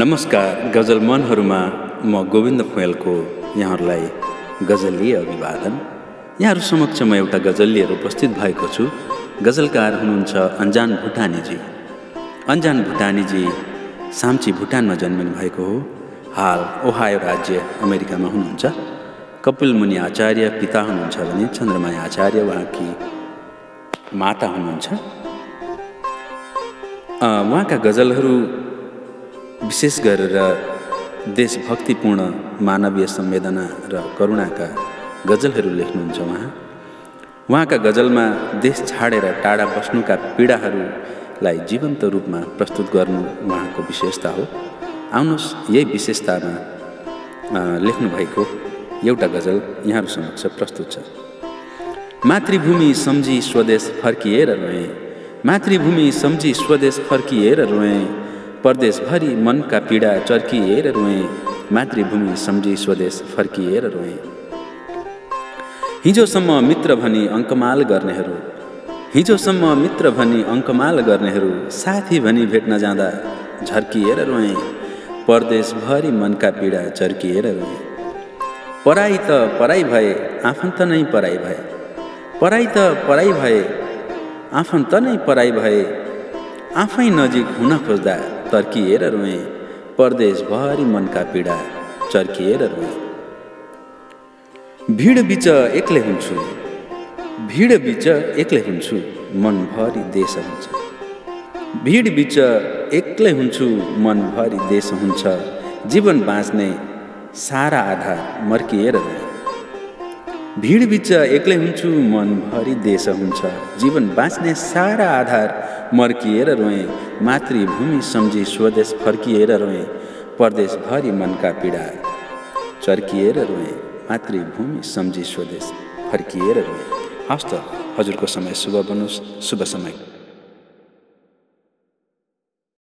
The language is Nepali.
नमस्कार गजल मनहरूमा म गोविन्द फुएलको यहाँहरूलाई गजलीय अभिवादन। यहाँहरू समक्ष म एउटा गजल लिएर उपस्थित भएको छु। गजलकार हुनुहुन्छ अन्जान भुटानीजी। अन्जान भुटानीजी साम्ची भुटानमा जन्मिनु भएको हो। हाल ओहायो राज्य अमेरिकामा हुनुहुन्छ। कपिल मुनि आचार्य पिता हुनुहुन्छ भने चन्द्रमाय आचार्य उहाँकी माता हुनुहुन्छ। उहाँका गजलहरू विशेष गरेर देशभक्तिपूर्ण मानवीय संवेदना र करुणाका गजलहरू लेख्नुहुन्छ उहाँ। उहाँका गजलमा देश छाडेर टाढा बस्नुका पीडाहरूलाई जीवन्त रूपमा प्रस्तुत गर्नु उहाँको विशेषता हो। आउनुहोस् यही विशेषतामा लेख्नुभएको एउटा गजल यहाँहरू समक्ष प्रस्तुत छ। मातृभूमि सम्झी स्वदेश फर्किएर रोएँ। मातृभूमि सम्झी स्वदेश फर्किएर रोएँ। परदेशभरि मनका पीडा चर्किएर रोएँ मातृभूमि सम्झी स्वदेश फर्किएर रोएँ। हिजोसम्म मित्र भनी अङ्कमाल गर्नेहरू हिजोसम्म मित्र भनी अङ्कमाल गर्नेहरू साथी भनी भेट्न जाँदा झर्किएर रोएँ परदेशभरि मनका पीडा चर्किएर रोएँ। पराई त पराई भए आफन्त नै पराई भए। पराई त पराई भए आफन्त नै पराई भए आफै नजिक हुन खोज्दा तर्किएर रोएँ परदेशभरि मनका पीडा चर्किएर रोएँ भिड बिच एक्लै हुन्छु। भिड बिच एक्लै हुन्छु मनभरि देश हुन्छ। भिड बिच एक्लै हुन्छु मनभरि देश हुन्छ। जीवन बाँच्ने सारा आधार मर्किएर रोएँ भिड बिच एक्लै हुन्छु मनभरि देश हुन्छ। जीवन बाँच्ने सारा आधार मर्किएर रोएँ। मातृभूमि सम्झी स्वदेश फर्किएर रोएँ। परदेशभरि मनका पीडा चर्किएर रोएँ। मातृभूमि सम्झी स्वदेश फर्किएर रोएँ। हस् त हजुरको समय शुभ बनोस्। शुभ समय।